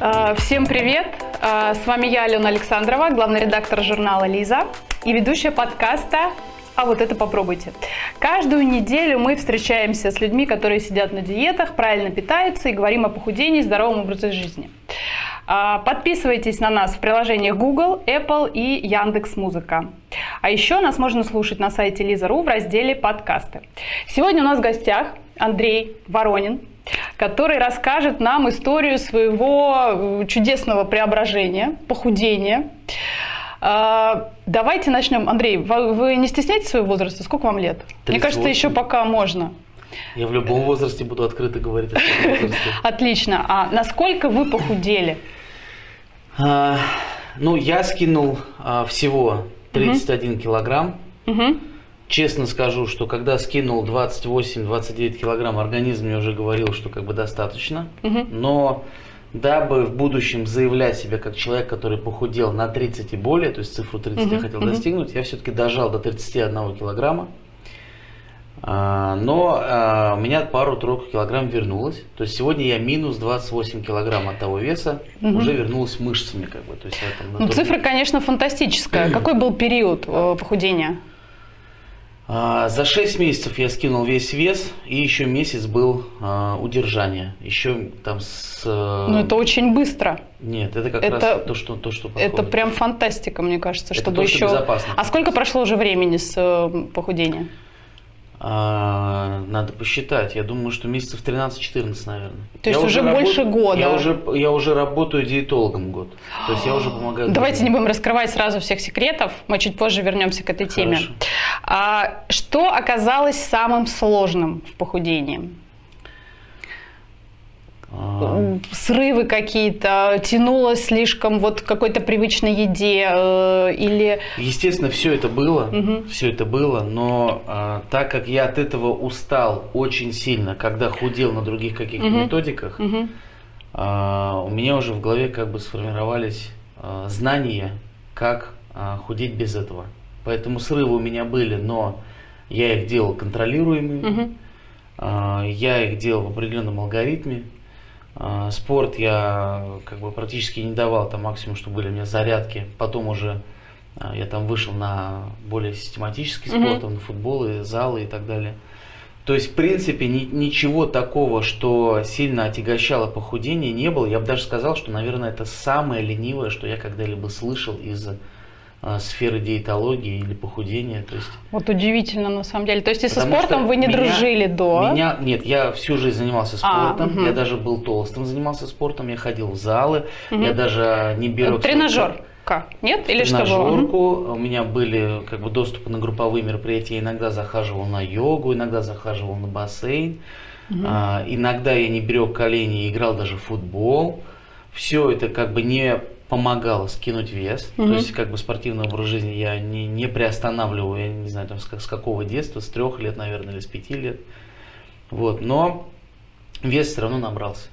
А, Всем привет! А, С вами я, Алена Александрова, главный редактор журнала «Лиза» и ведущая подкаста «А вот это попробуйте». Каждую неделю мы встречаемся с людьми, которые сидят на диетах, правильно питаются и говорим о похудении и здоровом образе жизни. А, Подписывайтесь на нас в приложениях Google, Apple и Яндекс Музыка. А еще нас можно слушать на сайте Лиза.ру в разделе «Подкасты». Сегодня у нас в гостях Андрей Воронин, который расскажет нам историю своего э, чудесного преображения, похудения. А, Давайте начнем. Андрей, вы не стесняетесь своего возраста? Сколько вам лет? Мне кажется, 38. еще пока можно. Я в любом возрасте буду открыто говорить о своем возрасте. Отлично. А насколько вы похудели? А, Ну, я скинул а, всего 31 килограмм. Честно скажу, что когда скинул 28-29 килограмм, организм мне уже говорил, что как бы достаточно. Мгм. Но дабы в будущем заявлять себя как человек, который похудел на 30 и более, то есть цифру 30 я Мгм, хотел мгм. достигнуть, я все-таки дожал до 31 килограмма. А, Но а, у меня пару-тройку килограмм вернулось. То есть сегодня я минус 28 килограмм от того веса, Мгм. уже вернулась мышцами как бы. То есть я там Ну, цифра, конечно, фантастическая. Какой был период э, похудения? А, За 6 месяцев я скинул весь вес, и еще месяц был а, удержание. Еще там с... э, Ну, это очень быстро. Нет, это как это- раз то, что, то, что Это подходит. прям фантастика, мне кажется, Это чтобы то, что еще. безопасно. А сколько прошло уже времени с э, похудения? А, надо посчитать. Я думаю, что месяцев 13-14, наверное. То есть Я уже работ- больше года. Я уже, я уже работаю диетологом год. То есть я уже помогаю. Давайте не другим. будем раскрывать сразу всех секретов. Мы чуть позже вернемся к этой теме. А, что оказалось самым сложным в похудении? А, Срывы какие-то, тянулось слишком вот к какой-то привычной еде э, или Естественно, все это было, Мгм. все это было, но а, так как я от этого устал очень сильно, когда худел на других каких-то Мгм. методиках, Мгм. а, у меня уже в голове как бы сформировались а, знания, как а, худеть без этого. Поэтому срывы у меня были, но я их делал контролируемыми. Мгм. А, Я их делал в определенном алгоритме. А, Спорт я как бы практически не давал, там максимум, что были у меня зарядки. Потом уже а, я там вышел на более систематический спорт, там, на футболы, залы и так далее. То есть, в принципе, ни- ничего такого, что сильно отягощало похудение, не было. Я бы даже сказал, что, наверное, это самое ленивое, что я когда-либо слышал из сферы диетологии или похудения. То есть, Вот удивительно на самом деле. То есть и со спортом вы не меня- дружили до? Меня, нет, я всю жизнь занимался А, спортом. мгм. Я даже был толстым, занимался спортом. Я ходил в залы. Мгм. Я даже не беру... Тренажерка, нет? Или что было? Тренажерку. У меня были как бы доступы на групповые мероприятия. Я иногда захаживал на йогу, иногда захаживал на бассейн. Мгм. А, иногда я не берег колени и играл даже в футбол. Все это как бы не помогало скинуть вес. Мгм. То есть как бы спортивный образ жизни я не, не приостанавливаю, я не знаю, там, с, как- с какого детства, с трех лет, наверное, или с пяти лет. Вот, но вес все равно набрался.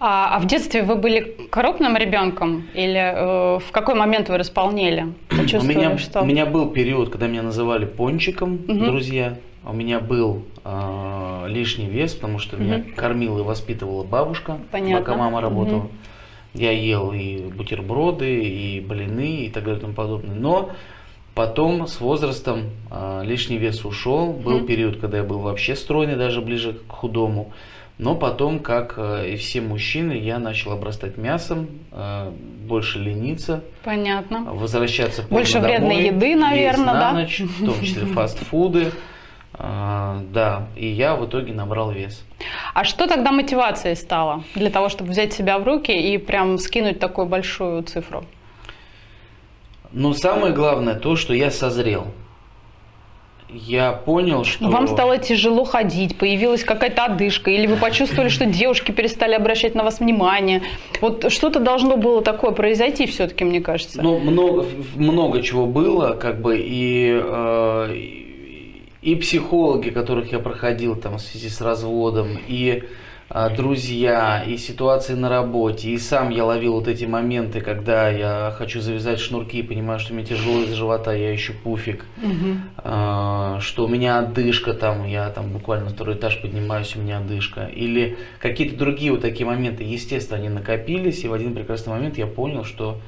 А, а в детстве вы были крупным ребенком? Или э, в какой момент вы располнели? У меня, что... у меня был период, когда меня называли пончиком, Мгм. друзья. У меня был а, лишний вес, потому что меня Мгм. кормила и воспитывала бабушка, Понятно. пока мама работала. Мгм. Я ел и бутерброды, и блины, и так далее и тому подобное. Но потом с возрастом а, лишний вес ушел. Был период, когда я был вообще стройный, даже ближе к худому. Но потом, как а, и все мужчины, я начал обрастать мясом, а, больше лениться, Понятно. возвращаться Больше вредной домой, еды, есть наверное, на да? ночь, в том числе фастфуды. А, да, и я в итоге набрал вес. А что тогда мотивацией стало для того, чтобы взять себя в руки и прям скинуть такую большую цифру? Но самое главное то, что я созрел. Я понял, что... Вам стало тяжело ходить, появилась какая-то одышка, или вы почувствовали, что девушки перестали обращать на вас внимание? Вот что-то должно было такое произойти все-таки, мне кажется. Ну, много, много чего было, как бы, и, э, и, психологи, которых я проходил там в связи с разводом, и а, друзья, и ситуации на работе, и сам я ловил вот эти моменты, когда я хочу завязать шнурки, понимаю, что мне тяжело из живота, я ищу пуфик, угу. что у меня одышка там, я там буквально второй этаж поднимаюсь, у меня одышка, или какие-то другие вот такие моменты, естественно, они накопились, и в один прекрасный момент я понял, что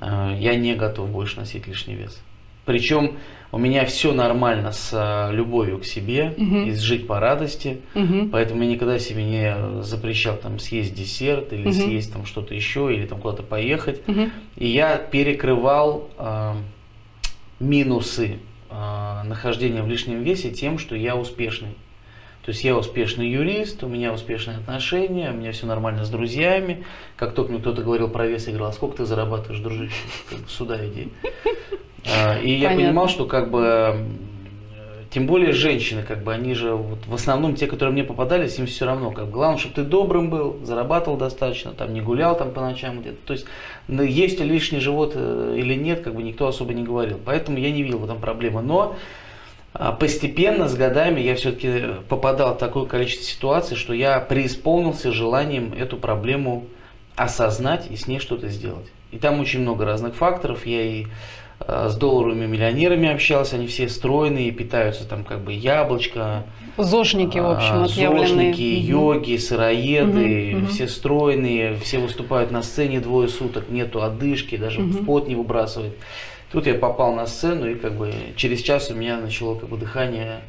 а, я не готов больше носить лишний вес. Причем у меня все нормально с а, любовью к себе угу. и жить по радости, угу. поэтому я никогда себе не запрещал там съесть десерт или угу. съесть там что-то еще или там куда-то поехать. Угу. И я перекрывал э, минусы э, нахождения в лишнем весе тем, что я успешный. То есть я успешный юрист, у меня успешные отношения, у меня все нормально с друзьями. Как только мне кто-то говорил про вес, я говорил, а сколько ты зарабатываешь, дружище? Сюда иди. А, и я понимал, что как бы тем более женщины, как бы они же вот, в основном те, которые мне попадались, им все равно. Как бы, главное, чтобы ты добрым был, зарабатывал достаточно, там не гулял там по ночам где-то. То есть есть лишний живот э, или нет, как бы никто особо не говорил. Поэтому я не видел в этом проблемы. Но а постепенно, с годами, я все-таки попадал в такое количество ситуаций, что я преисполнился желанием эту проблему осознать и с ней что-то сделать. И там очень много разных факторов. Я и э, с долларовыми миллионерами общался, они все стройные, питаются там как бы яблочко. Зошники, в общем, отъявленные. Зошники, йоги, сыроеды, угу, угу. все стройные, все выступают на сцене двое суток, нету одышки, даже угу. в пот не выбрасывают. Тут я попал на сцену, и как бы через час у меня начало как бы дыхание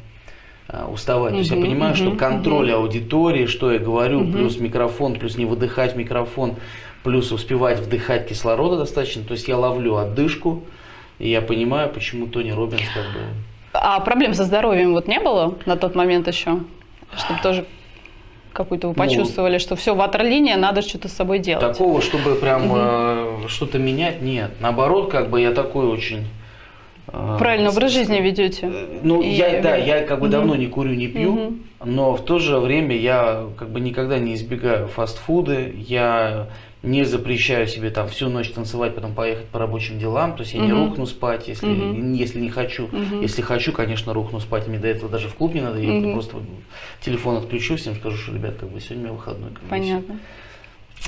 а, уставать. То есть я понимаю, что контроль аудитории, что я говорю, плюс микрофон, плюс не выдыхать микрофон, плюс успевать вдыхать кислорода достаточно. То есть я ловлю отдышку, и я понимаю, почему Тони Робинс как бы... А проблем со здоровьем вот не было на тот момент еще? Чтобы тоже какую-то вы ну, почувствовали, ну, что все, ватерлиния, надо что-то с собой делать? Такого, чтобы прям угу. э, что-то менять, нет. Наоборот, как бы я такой очень... Э, Правильно, образ жизни ведете. Э, ну, и... я, да, я как бы угу. давно не курю, не пью, угу. но в то же время я как бы никогда не избегаю фастфуды, я не запрещаю себе там всю ночь танцевать, потом поехать по рабочим делам, то есть я угу. не рухну спать, если, угу. если не хочу. Угу. Если хочу, конечно, рухну спать, мне до этого даже в клуб не надо ехать, угу. просто телефон отключу, всем скажу, что, ребят, как бы сегодня у меня выходной. Как Понятно.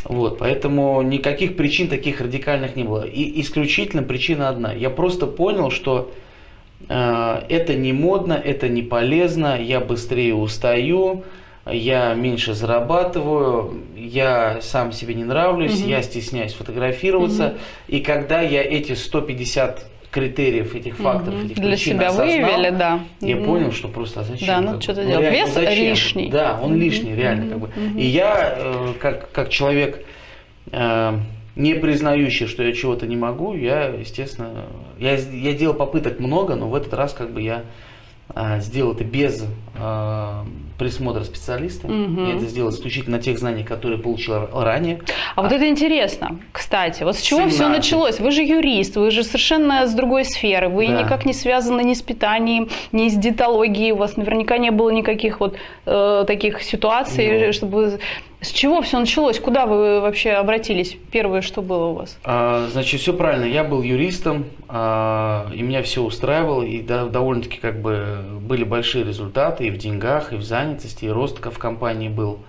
Вот, поэтому никаких причин таких радикальных не было. И исключительно причина одна. Я просто понял, что э, это не модно, это не полезно, я быстрее устаю, я меньше зарабатываю, я сам себе не нравлюсь, угу. я стесняюсь фотографироваться. Угу. И когда я эти 150 критериев, этих факторов, угу. этих Для причин себя осознал, выявили, да. Я угу. понял, что просто а зачем? Да, ну что-то делать. Ну, Вес зачем? лишний. Да, он лишний, реально. Угу. Как бы. угу. И я, э, как, как человек, э, не признающий, что я чего-то не могу, я, естественно, я, я делал попыток много, но в этот раз как бы я э, сделал это без э, присмотра специалиста. Угу. Я это сделал исключительно тех знаниях, которые получил ранее. А, а вот это интересно, кстати. Вот с чего 17. все началось? Вы же юрист, вы же совершенно с другой сферы. Вы да. никак не связаны ни с питанием, ни с диетологией. У вас наверняка не было никаких вот э, таких ситуаций, Но. чтобы с чего все началось? Куда вы вообще обратились? Первое, что было у вас? А, значит, все правильно. Я был юристом, а, и меня все устраивало, и да, довольно-таки как бы были большие результаты и в деньгах, и в занятости, и рост в компании был.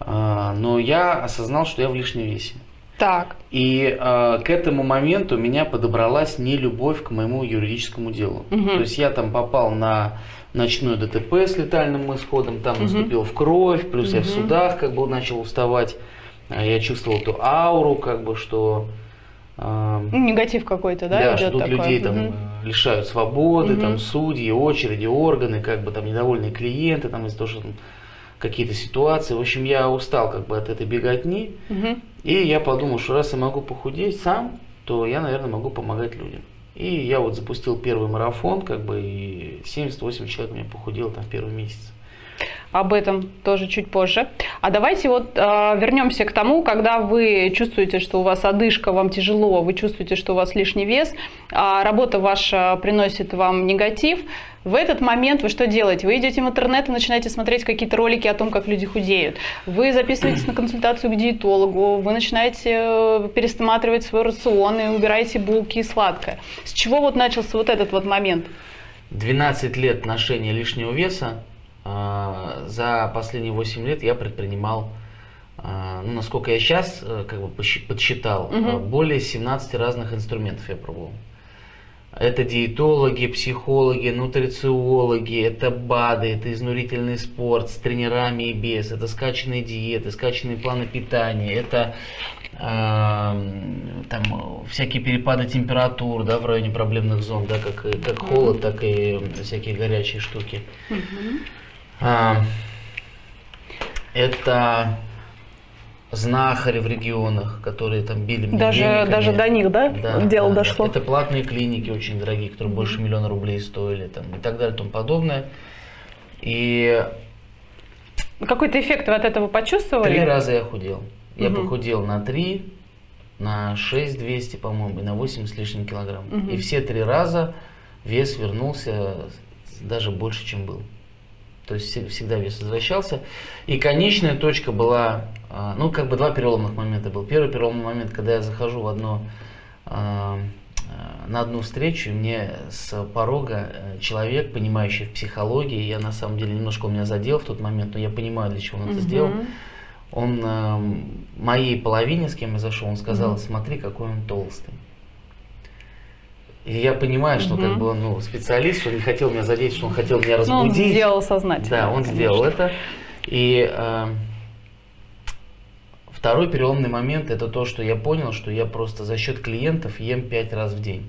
А, но я осознал, что я в лишнем весе. Так. И э, к этому моменту меня подобралась не любовь к моему юридическому делу. Угу. То есть я там попал на ночное ДТП с летальным исходом, там угу. наступил в кровь, плюс угу. я в судах как бы начал уставать. А я чувствовал эту ауру, как бы, что... Э, Негатив какой-то, да, да что тут такой? людей там угу. лишают свободы, угу. там судьи, очереди, органы, как бы там недовольные клиенты, там из-за того, что там, какие-то ситуации. В общем, я устал как бы от этой беготни. Угу. И я подумал, что раз я могу похудеть сам, то я, наверное, могу помогать людям. И я вот запустил первый марафон, как бы, и 78 человек меня похудело там в первый месяц. Об этом тоже чуть позже. А давайте вот э, вернемся к тому, когда вы чувствуете, что у вас одышка, вам тяжело, вы чувствуете, что у вас лишний вес, а работа ваша приносит вам негатив. В этот момент вы что делаете? Вы идете в интернет и начинаете смотреть какие-то ролики о том, как люди худеют. Вы записываетесь на консультацию к диетологу, вы начинаете э, пересматривать свой рацион и убираете булки и сладкое. С чего вот начался вот этот вот момент? 12 лет ношения лишнего веса за последние 8 лет я предпринимал, а, ну, насколько я сейчас как бы подсчитал, угу. более 17 разных инструментов я пробовал. Это диетологи, психологи, нутрициологи, это БАДы, это изнурительный спорт с тренерами и без, это скачанные диеты, скачанные планы питания, это э, там, всякие перепады температур да, в районе проблемных зон, да, как, как холод, так и всякие горячие штуки. А, это знахари в регионах, которые там били Даже, даже до них, да, да дело да, дошло? Это платные клиники очень дорогие, которые mm-hmm. больше миллиона рублей стоили там, и так далее и тому подобное. И... Какой-то эффект вы от этого почувствовали? Три раза я худел. Я mm-hmm. похудел на три, на 6 200, по-моему, и на 8 с лишним килограмм. Mm-hmm. И все три раза вес вернулся даже больше, чем был. То есть всегда вес возвращался. И конечная точка была, а, ну, как бы два переломных момента был. Первый переломный момент, когда я захожу в одно, а, а, на одну встречу, и мне с порога э, человек, понимающий в психологии, я на самом деле немножко у меня задел в тот момент, но я понимаю, для чего он это сделал. Он моей половине, с кем я зашел, он сказал, смотри, какой он толстый. И я понимаю, что угу. как бы он ну, специалист, он не хотел меня задеть, что он хотел меня разбудить. Но он сделал сознательно. Да, он конечно. сделал это. И э, второй переломный момент это то, что я понял, что я просто за счет клиентов ем пять раз в день.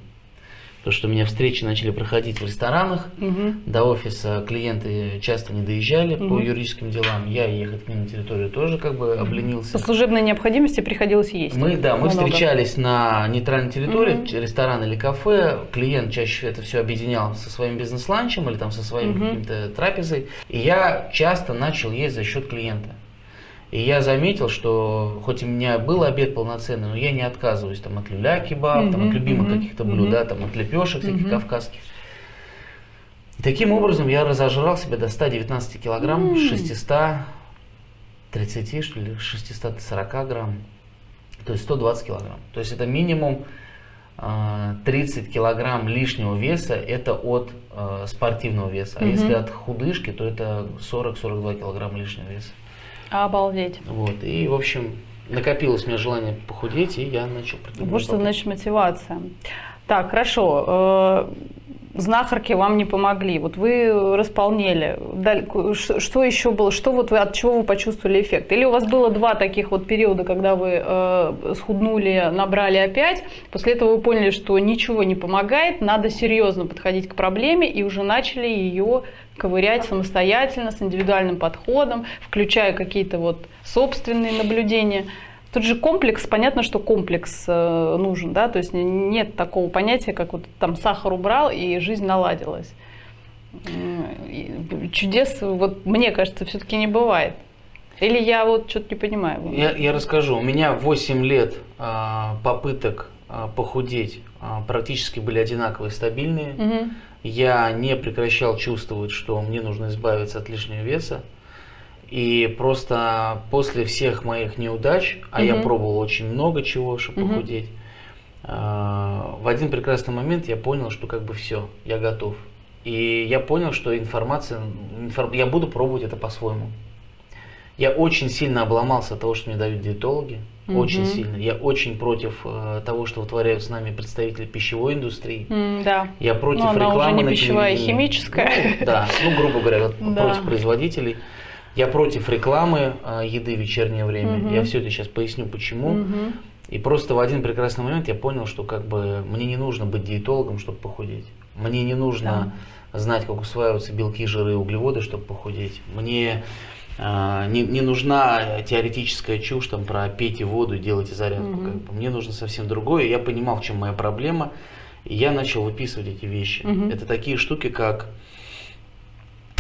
То, что у меня встречи начали проходить в ресторанах, угу. до офиса клиенты часто не доезжали угу. по юридическим делам. Я ехать к ним на территорию тоже как бы обленился. По служебной необходимости приходилось есть. Мы, да, мы много. встречались на нейтральной территории, угу. ресторан или кафе. Клиент чаще это все объединял со своим бизнес-ланчем или там со своим угу. каким-то трапезой. И я часто начал есть за счет клиента. И я заметил, что хоть у меня был обед полноценный, но я не отказываюсь там, от люля кебаб, mm-hmm, там, от любимых mm-hmm, каких-то блюд, mm-hmm. да, там, от лепешек всяких mm-hmm. кавказских. И таким образом я разожрал себя до 119 килограмм, mm-hmm. 630, что ли, 640 грамм, то есть 120 килограмм. То есть это минимум 30 а, килограмм лишнего веса, это от э, спортивного веса. А mm-hmm. если от худышки, то это 40-42 килограмма лишнего веса. Обалдеть. Вот. И, в общем, накопилось у меня желание похудеть, и я начал Вот что значит мотивация. Так, хорошо. Знахарки вам не помогли. Вот вы располнели. Что еще было? Что вот вы от чего вы почувствовали эффект? Или у вас было два таких вот периода, когда вы э, схуднули, набрали опять, после этого вы поняли, что ничего не помогает, надо серьезно подходить к проблеме и уже начали ее ковырять самостоятельно, с индивидуальным подходом, включая какие-то вот собственные наблюдения. Тут же комплекс, понятно, что комплекс э, нужен, да, то есть нет такого понятия, как вот там сахар убрал и жизнь наладилась. Чудес, вот мне кажется, все-таки не бывает. Или я вот что-то не понимаю. Я, я расскажу. У меня 8 лет а, попыток а, похудеть а, практически были одинаковые, стабильные. Угу. Я не прекращал чувствовать, что мне нужно избавиться от лишнего веса. И просто после всех моих неудач, а угу. я пробовал очень много чего, чтобы угу. похудеть, в один прекрасный момент я понял, что как бы все, я готов. И я понял, что информация, информ... я буду пробовать это по-своему. Я очень сильно обломался от того, что мне дают диетологи. Угу. Очень сильно. Я очень против э, того, что вытворяют с нами представители пищевой индустрии. Mm, да. Я против Но рекламы она уже не пищевая, а химическая. Ну, да, ну, грубо говоря, да. против производителей. Я против рекламы э, еды в вечернее время. Угу. Я все это сейчас поясню, почему. Угу. И просто в один прекрасный момент я понял, что как бы мне не нужно быть диетологом, чтобы похудеть. Мне не нужно да. знать, как усваиваются белки, жиры и углеводы, чтобы похудеть. Мне а, не, не нужна теоретическая чушь там про пейте воду и делайте зарядку. Угу. Как бы. Мне нужно совсем другое. Я понимал, в чем моя проблема, и я начал выписывать эти вещи. Угу. Это такие штуки, как а,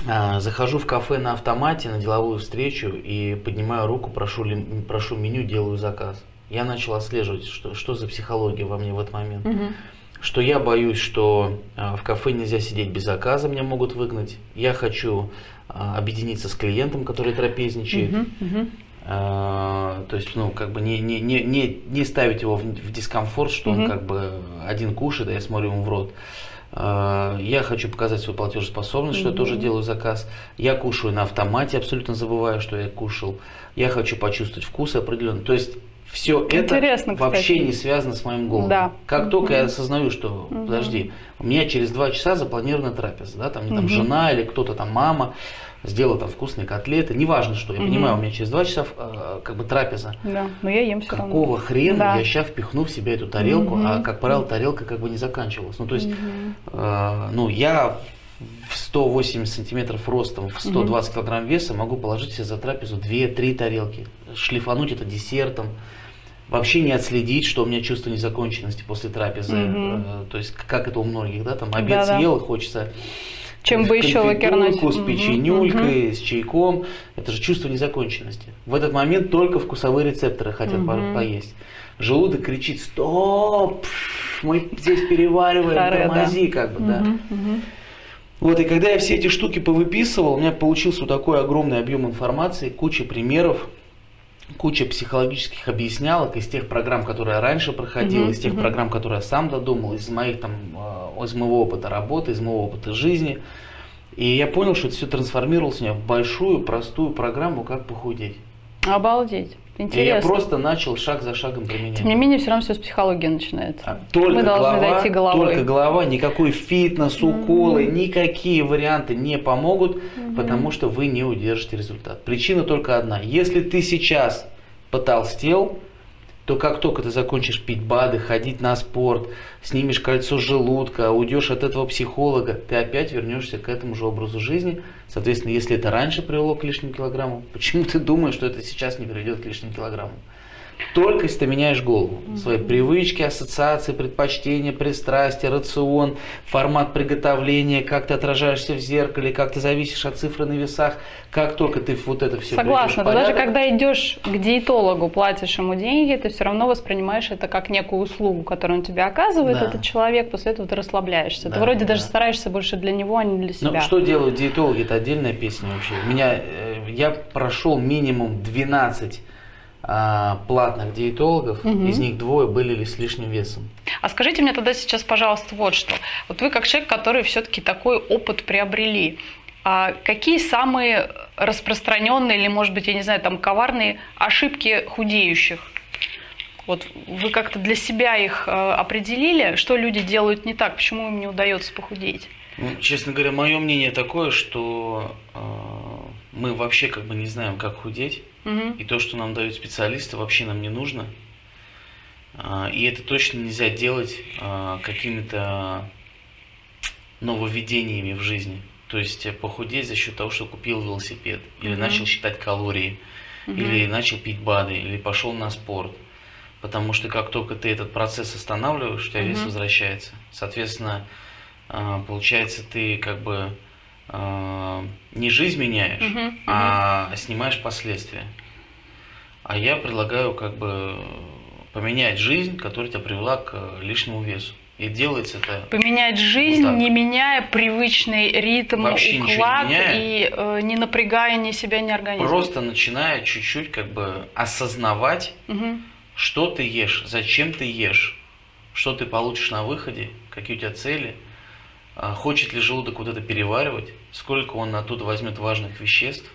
захожу в кафе на автомате на деловую встречу и поднимаю руку, прошу, прошу меню, делаю заказ. Я начал отслеживать, что, что за психология во мне в этот момент. Угу что я боюсь, что а, в кафе нельзя сидеть без заказа, меня могут выгнать. Я хочу а, объединиться с клиентом, который трапезничает. Uh-huh. А, то есть, ну, как бы не, не, не, не, не ставить его в, в дискомфорт, что uh-huh. он как бы один кушает, а я смотрю ему в рот. А, я хочу показать свою платежеспособность, что я тоже делаю заказ. Я кушаю на автомате, абсолютно забываю, что я кушал. Я хочу почувствовать вкус определенный. То есть все Интересно, это вообще кстати. не связано с моим голодом. Да. Как только я осознаю, что, подожди, у меня через два часа запланирована трапеза, да, там, мне там жена или кто-то там, мама, сделала там вкусные котлеты, неважно что, я понимаю, у меня через два часа э, как бы трапеза. Да, но я ем все равно. Какого хрена Да. я сейчас впихну в себя эту тарелку, а как правило тарелка как бы не заканчивалась. Ну то есть, э, ну я в 180 сантиметров ростом, в 120 килограмм веса могу положить себе за трапезу 2-3 тарелки, шлифануть это десертом, вообще не отследить, что у меня чувство незаконченности после трапезы. Э, то есть как это у многих, да, там обед Да-да. съел, хочется Чем бы еще лакернуть. с печенюлькой, с чайком. Это же чувство незаконченности. В этот момент только вкусовые рецепторы хотят по- поесть. Желудок кричит, стоп, мы здесь перевариваем, да. тормози, как бы, да. Вот, и когда я все эти штуки повыписывал, у меня получился вот такой огромный объем информации, куча примеров, куча психологических объяснялок из тех программ, которые я раньше проходил, Мгм, из тех программ, которые я сам додумал, из моих там, э, из моего опыта работы, из моего опыта жизни. И я понял, что это все трансформировалось у меня в большую, простую программу, как похудеть. Обалдеть. И я Интересно. просто начал шаг за шагом применять. Тем не менее, все равно все с психологии начинается. А, Только Мы должны голова, дойти головой. Только голова, никакой фитнес, уколы, никакие варианты не помогут, потому что вы не удержите результат. Причина только одна. Если ты сейчас потолстел, то как только ты закончишь пить БАДы, ходить на спорт, снимешь кольцо желудка, уйдешь от этого психолога, ты опять вернешься к этому же образу жизни. Соответственно, если это раньше привело к лишним килограммам, почему ты думаешь, что это сейчас не приведет к лишним килограммам? Только если ты меняешь голову, свои привычки, ассоциации, предпочтения, пристрастия, рацион, формат приготовления, как ты отражаешься в зеркале, как ты зависишь от цифры на весах, как только ты вот это все Согласна. Ты в даже порядок, когда идешь к диетологу, платишь ему деньги, ты все равно воспринимаешь это как некую услугу, которую он тебе оказывает, Да. этот человек, после этого ты расслабляешься. Да, ты вроде да. даже стараешься больше для него, а не для Ну, себя. что делают диетологи, это отдельная песня вообще. У меня, э, я прошел минимум 12 а, платных диетологов, Мгм. из них двое были с лишним весом. А скажите мне тогда сейчас, пожалуйста, вот что. Вот вы как человек, который все-таки такой опыт приобрели, а какие самые распространенные или, может быть, я не знаю, там коварные ошибки худеющих? Вот вы как-то для себя их э, определили, что люди делают не так, почему им не удается похудеть? Ну, честно говоря, мое мнение такое, что э, мы вообще как бы не знаем, как худеть. Мгм. И то, что нам дают специалисты, вообще нам не нужно. А, И это точно нельзя делать а, какими-то нововведениями в жизни. То есть э, похудеть за счет того, что купил велосипед, или начал считать калории, Мгм. или начал пить БАДы, или пошел на спорт. Потому что как только ты этот процесс останавливаешь, у тебя вес Мгм. возвращается. Соответственно, а, получается, ты как бы а, не жизнь меняешь, мгм. а снимаешь последствия. А я предлагаю как бы поменять жизнь, которая тебя привела к э, лишнему весу. И делается это Поменять жизнь, Вот так. не меняя привычный ритм, Вообще не уклад меняя. и э, не напрягая ни себя, ни организм. просто начиная чуть-чуть как бы осознавать, Мгм. что ты ешь, зачем ты ешь, что ты получишь на выходе, какие у тебя цели, хочет ли желудок вот это переваривать, сколько он оттуда возьмет важных веществ,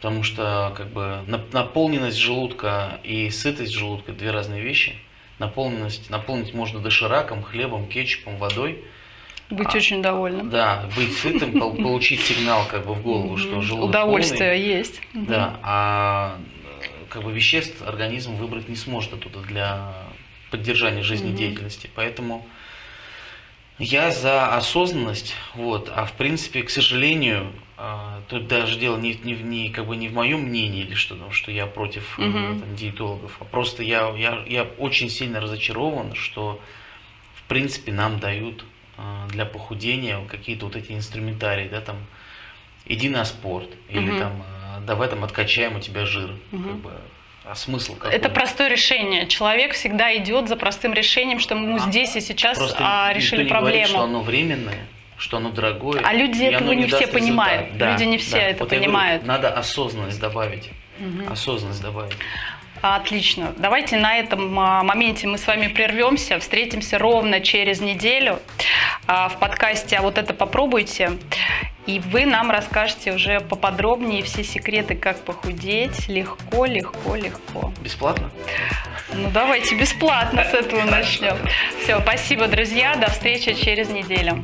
потому что как бы нап- наполненность желудка и сытость желудка две разные вещи. Наполненность, наполнить можно дошираком, хлебом, кетчупом, водой. Быть А, очень довольным. Да, быть сытым, пол- получить сигнал как бы в голову, что желудок Удовольствие полный. есть. Да, а как бы веществ организм выбрать не сможет оттуда для поддержания жизнедеятельности. Поэтому я за осознанность, вот, а в принципе, к сожалению, а, тут даже дело не, не, в- не, как бы не в моем мнении или что, что я против Мгм. там, диетологов, а просто я, я, я очень сильно разочарован, что в принципе нам дают а, для похудения какие-то вот эти инструментарии, да, там, иди на спорт, или Мгм. там, давай там откачаем у тебя жир, Мгм. как бы, а смысл какой? Это простое решение. Человек всегда идет за простым решением, что ему здесь и сейчас Просто а, никто решили не проблему. говорит, что оно временное, что оно дорогое. А люди этого не все даст понимают. результат. Да, Люди не все да. это Вот я говорю, понимают. надо осознанность добавить. Мгм. Осознанность добавить. Отлично. Давайте на этом а, моменте мы с вами прервемся. Встретимся ровно через неделю а, в подкасте «А вот это попробуйте». И вы нам расскажете уже поподробнее все секреты, как похудеть. Легко, легко, легко. Бесплатно? Ну давайте бесплатно с этого начнем. Все, спасибо, друзья. До встречи через неделю.